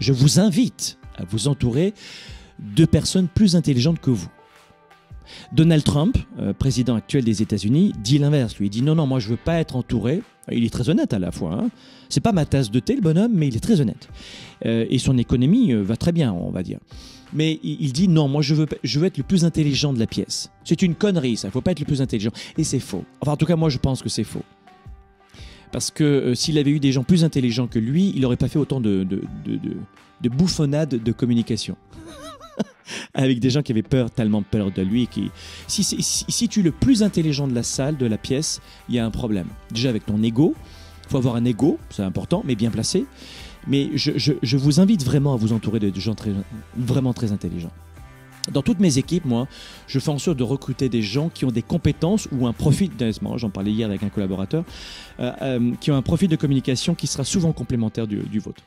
Je vous invite à vous entourer de personnes plus intelligentes que vous. Donald Trump, euh, président actuel des États-Unis, dit l'inverse. Lui, il dit non, non, moi je veux pas être entouré. Il est très honnête à la fois. Hein. C'est pas ma tasse de thé, le bonhomme, mais il est très honnête. Euh, et son économie euh, va très bien, on va dire. Mais il dit non, moi je veux, je veux être le plus intelligent de la pièce. C'est une connerie, ça. Il faut pas être le plus intelligent. Et c'est faux. Enfin, en tout cas, moi je pense que c'est faux. Parce que s'il avait eu des gens plus intelligents que lui, il n'aurait pas fait autant de, de, de, de bouffonnades de communication avec des gens qui avaient peur, tellement peur de lui. Si, tu es le plus intelligent de la salle, de la pièce, il y a un problème. Déjà avec ton ego, il faut avoir un ego, c'est important, mais bien placé. Mais je, vous invite vraiment à vous entourer de gens vraiment très intelligents. Dans toutes mes équipes, moi, je fais en sorte de recruter des gens qui ont des compétences ou un profil, j'en parlais hier avec un collaborateur, euh, euh, qui ont un profil de communication qui sera souvent complémentaire du, du vôtre.